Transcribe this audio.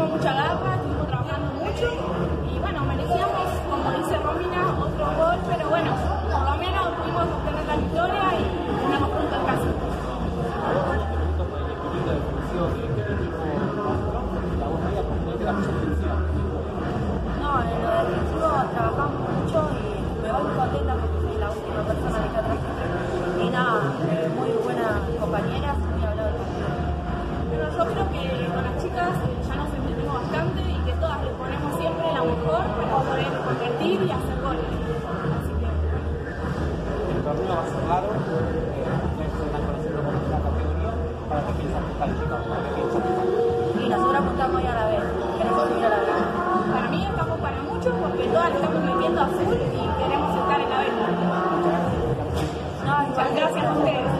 vamos falar para y hacer goles. Así que... El torneo va a ser esta ¿para que ¿Para Y nosotros apuntamos hoy a la vez, queremos subir a la vez. Para mí estamos para muchos porque todas estamos viviendo azul y queremos estar en la vez. Muchas gracias a ustedes.